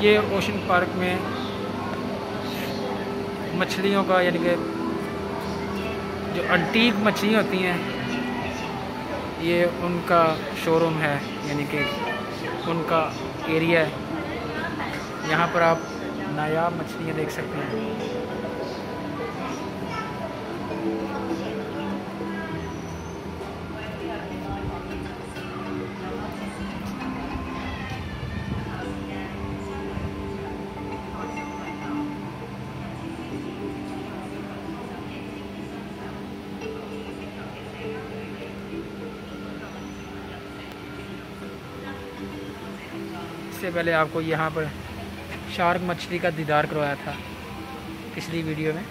ये ocean park में मछलियों का यानी कि जो अंटीक मछलियाँ होती हैं, ये उनका शोरूम है, यानी कि उनका एरिया है। यहाँ पर आप नायाब मछलियाँ देख सकते हैं। इससे पहले आपको यहाँ पर शार्क मछली का दीदार करवाया था पिछली वीडियो में।